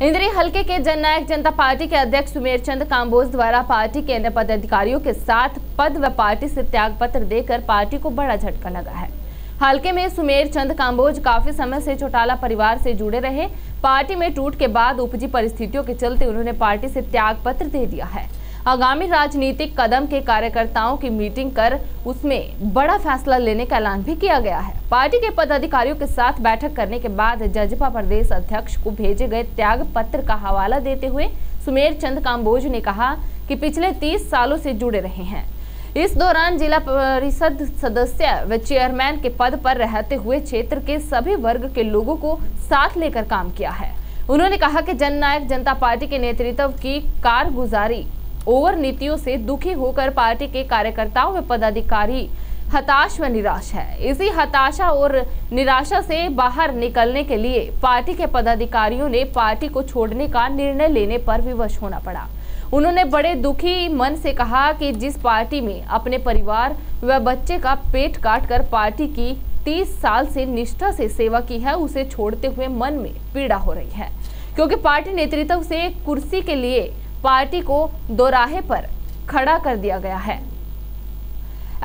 इंद्री हल्के के जननायक जनता पार्टी के अध्यक्ष सुमेर चंद काम्बोज द्वारा पार्टी के अन्य पदाधिकारियों के साथ पद व पार्टी से त्याग पत्र देकर पार्टी को बड़ा झटका लगा है। हल्के में सुमेर चंद काम्बोज काफ़ी समय से चौटाला परिवार से जुड़े रहे। पार्टी में टूट के बाद उपजी परिस्थितियों के चलते उन्होंने पार्टी से त्याग पत्र दे दिया है। आगामी राजनीतिक कदम के कार्यकर्ताओं की मीटिंग कर उसमें बड़ा फैसला लेने का ऐलान भी किया गया है। पार्टी के पदाधिकारियों के साथ बैठक करने के बाद जजपा प्रदेश अध्यक्ष को भेजे गए त्याग पत्र का हवाला देते हुए सुमेर चंद काम्बोज ने कहा कि पिछले 30 सालों से जुड़े रहे हैं। इस दौरान जिला परिषद सदस्य व चेयरमैन के पद पर रहते हुए क्षेत्र के सभी वर्ग के लोगों को साथ लेकर काम किया है। उन्होंने कहा कि जननायक जनता पार्टी के नेतृत्व की कारगुजारी ओवर नीतियों से दुखी होकर पार्टी के कार्यकर्ताओं व पदाधिकारी हताश व निराश है। इसी हताशा और निराशा से बाहर निकलने के लिए पार्टी के पदाधिकारियों ने पार्टी को छोड़ने का निर्णय लेने पर विवश होना पड़ा। उन्होंने बड़े दुखी मन से कहा कि जिस पार्टी में अपने परिवार व बच्चे का पेट काट कर पार्टी की 30 साल से निष्ठा से सेवा की है, उसे छोड़ते हुए मन में पीड़ा हो रही है। क्योंकि पार्टी नेतृत्व से कुर्सी के लिए पार्टी को दोराहे पर खड़ा कर दिया गया है।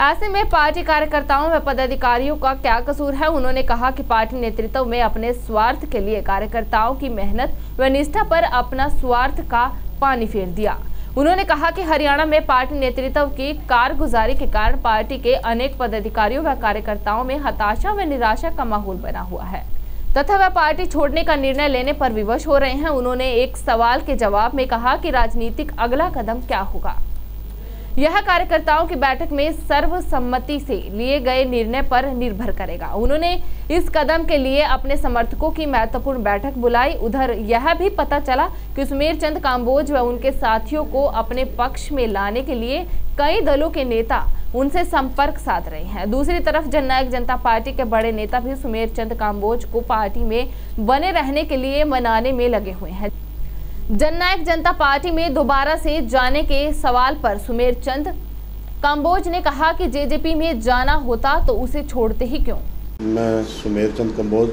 ऐसे में पार्टी कार्यकर्ताओं व पदाधिकारियों का क्या कसूर है? उन्होंने कहा कि पार्टी नेतृत्व में अपने स्वार्थ के लिए कार्यकर्ताओं की मेहनत व निष्ठा पर अपना स्वार्थ का पानी फेर दिया। उन्होंने कहा कि हरियाणा में पार्टी नेतृत्व की कारगुजारी के कारण पार्टी के अनेक पदाधिकारियों व कार्यकर्ताओं में हताशा व निराशा का माहौल बना हुआ है। तथा वह पार्टी छोड़ने का निर्णय लेने पर विवश हो रहे हैं। उन्होंने एक सवाल के जवाब में कहा कि राजनीतिक अगला कदम क्या होगा? यह कार्यकर्ताओं की बैठक में सर्वसम्मति से लिए गए निर्णय पर निर्भर करेगा। उन्होंने इस कदम के लिए अपने समर्थकों की महत्वपूर्ण बैठक बुलाई। उधर यह भी पता चला कि सुमेर चंद काम्बोज व उनके साथियों को अपने पक्ष में लाने के लिए कई दलों के नेता उनसे संपर्क साध रहे हैं। दूसरी तरफ़ जननायक जनता पार्टी के बड़े नेता भी सुमेर चंद काम्बोज को पार्टी में बने रहने के लिए मनाने में लगे हुए हैं। जननायक जनता पार्टी में दोबारा से जाने के सवाल पर सुमेर चंद। कंबोज ने कहा कि जेजेपी में जाना होता तो उसे छोड़ते ही क्यों? मैं सुमेर चंद कंबोज,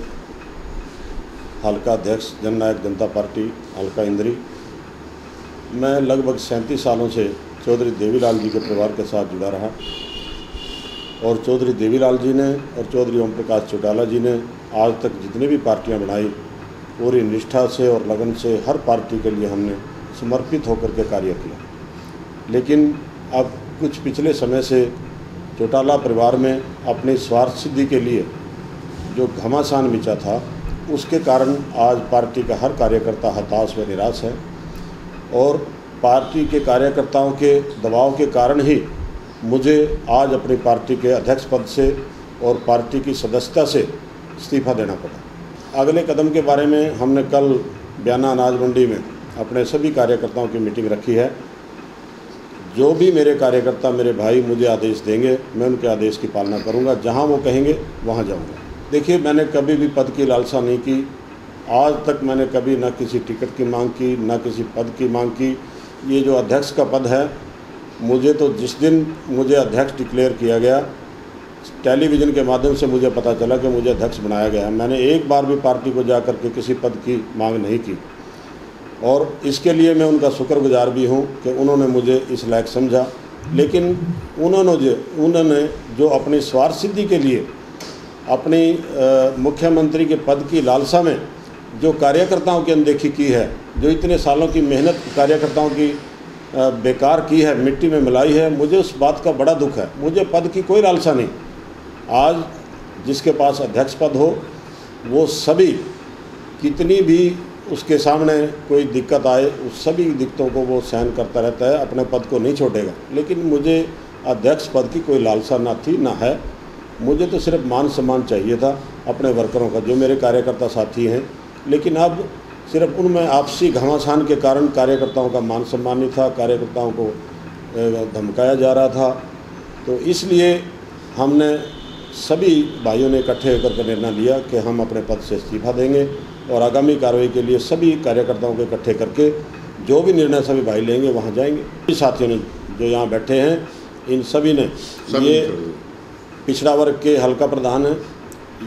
हल्का अध्यक्ष, जननायक जनता पार्टी, हल्का इंद्री। मैं लगभग सैंतीस सालों से चौधरी देवीलाल जी के परिवार के साथ जुड़ा रहा। और चौधरी देवीलाल जी ने और चौधरी ओम प्रकाश चौटाला जी ने आज तक जितनी भी पार्टियाँ बनाई पूरी निष्ठा से और लगन से हर पार्टी के लिए हमने समर्पित होकर के कार्य किया। लेकिन अब कुछ पिछले समय से चौटाला परिवार में अपनी स्वार्थ सिद्धि के लिए जो घमासान मिचा था, उसके कारण आज पार्टी का हर कार्यकर्ता हताश व निराश है और पार्टी के कार्यकर्ताओं के दबाव के कारण ही मुझे आज अपनी पार्टी के अध्यक्ष पद से और पार्टी की सदस्यता से इस्तीफा देना पड़ा। अगले कदम के बारे में हमने कल बयाना अनाज मंडी में अपने सभी कार्यकर्ताओं की मीटिंग रखी है। जो भी मेरे कार्यकर्ता, मेरे भाई मुझे आदेश देंगे, मैं उनके आदेश की पालना करूँगा। जहाँ वो कहेंगे, वहाँ जाऊँगा। देखिए, मैंने कभी भी पद की लालसा नहीं की। आज तक मैंने कभी न किसी टिकट की मांग की, न किसी पद की मांग की। ये जो अध्यक्ष का पद है, मुझे तो जिस दिन मुझे अध्यक्ष डिक्लेयर किया गया टेलीविज़न के माध्यम से मुझे पता चला कि मुझे अध्यक्ष बनाया गया है। मैंने एक बार भी पार्टी को जा कर के किसी पद की मांग नहीं की। और इसके लिए मैं उनका शुक्रगुजार भी हूँ कि उन्होंने मुझे इस लायक समझा। लेकिन उन्होंने जो उन्होंने जो अपनी स्वार्थ सिद्धि के लिए अपनी मुख्यमंत्री के पद की लालसा में जो कार्यकर्ताओं की अनदेखी की है, जो इतने सालों की मेहनत कार्यकर्ताओं की बेकार की है, मिट्टी में मिलाई है, मुझे उस बात का बड़ा दुख है। मुझे पद की कोई लालसा नहीं। आज जिसके पास अध्यक्ष पद हो, वो सभी, कितनी भी उसके सामने कोई दिक्कत आए, उस सभी दिक्कतों को वो सहन करता रहता है, अपने पद को नहीं छोड़ेगा। लेकिन मुझे अध्यक्ष पद की कोई लालसा ना थी, ना है। मुझे तो सिर्फ़ मान सम्मान चाहिए था, अपने वर्करों का, जो मेरे कार्यकर्ता साथी हैं। लेकिन अब सिर्फ़ उनमें आपसी घमासान के कारण कार्यकर्ताओं का मान सम्मान नहीं था, कार्यकर्ताओं को धमकाया जा रहा था। तो इसलिए हमने सभी भाइयों ने इकट्ठे होकर के निर्णय लिया कि हम अपने पद से इस्तीफा देंगे और आगामी कार्रवाई के लिए सभी कार्यकर्ताओं को इकट्ठे करके जो भी निर्णय सभी भाई लेंगे वहाँ जाएँगे। साथियों ने जो यहाँ बैठे हैं इन सभी ने ये पिछड़ा वर्ग के हल्का प्रधान हैं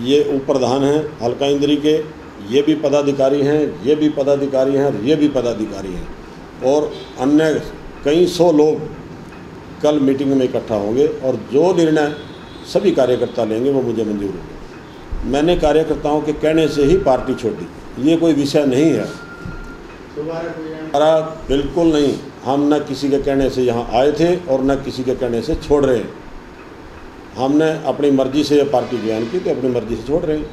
ये उप प्रधान हैं हल्का इंद्री के ये भी पदाधिकारी हैं ये भी पदाधिकारी हैं और ये भी पदाधिकारी हैं। और अन्य कई सौ लोग कल मीटिंग में इकट्ठा होंगे और जो निर्णय सभी कार्यकर्ता लेंगे वो मुझे मंजूर होगा। मैंने कार्यकर्ताओं के कहने से ही पार्टी छोड़ी ये कोई विषय नहीं है। हमारा बिल्कुल नहीं। हम न किसी के कहने से यहाँ आए थे और न किसी के कहने से छोड़ रहे हैं। हमने अपनी मर्ज़ी से ये पार्टी ज्वाइन की तो अपनी मर्ज़ी से छोड़ रहे हैं।